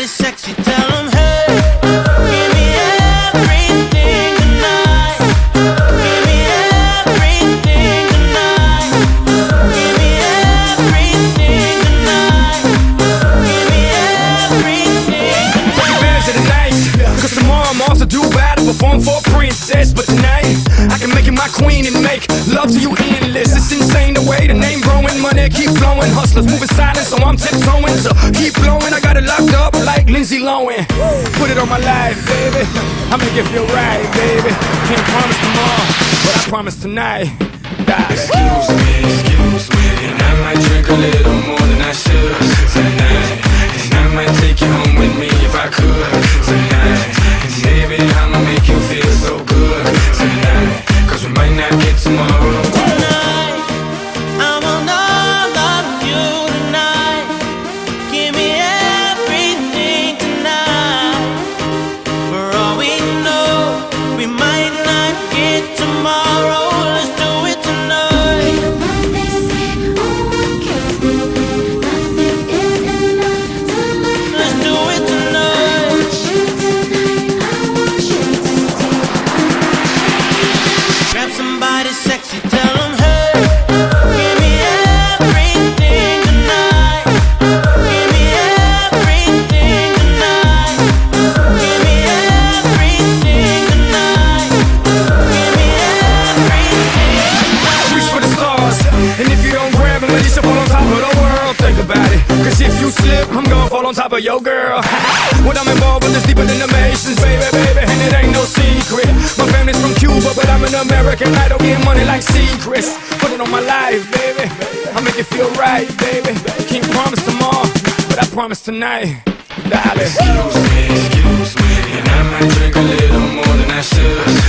somebody sexy, tell them hey. Give me everything tonight. Give me everything tonight. Give me everything tonight. Give me everything of the tomorrow I'm off to do battle, perform for a princess. But tonight, I can make you my queen and make love to you endless. It's insane the way the flowing. Hustlers moving silent, so I'm tiptoeing. So keep blowing, I got it locked up like Lindsay Lohan. Put it on my life, baby. I'ma it feel right, baby. Can't promise tomorrow, but I promise tonight. Die. Excuse me, excuse me, and I might drink a little more than I should tonight. On top of your girl. what I'm involved with is deeper than the Masons, baby, baby. And it ain't no secret. My family's from Cuba, but I'm an American. I don't get money like secrets. Put it on my life, baby. I make it feel right, baby. Can't promise tomorrow, but I promise tonight. Darling. Excuse me, excuse me, and I might drink a little more than I should